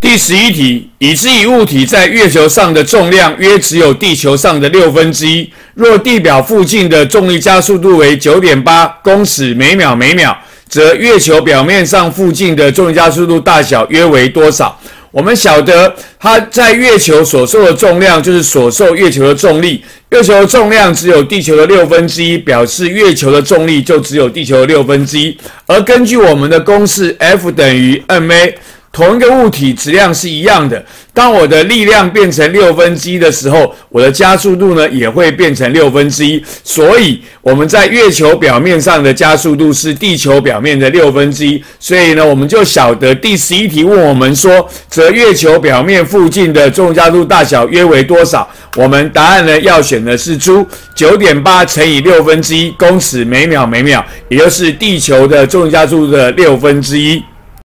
第十一题，已知一物体在月球上的重量约只有地球上的六分之一。若地表附近的重力加速度为九点八公尺每秒每秒，则月球表面上附近的重力加速度大小约为多少？我们晓得它在月球所受的重量就是所受月球的重力，月球的重量只有地球的六分之一，表示月球的重力就只有地球的六分之一。而根据我们的公式，F 等于 ma。同一个物体质量是一样的，当我的力量变成六分之一的时候，我的加速度呢也会变成六分之一。所以我们在月球表面上的加速度是地球表面的六分之一。所以呢，我们就晓得第十一题问我们说，则月球表面附近的重加速度大小约为多少？我们答案呢要选的是猪九点八乘以六分之一公尺每秒每秒，也就是地球的重加速度的六分之一。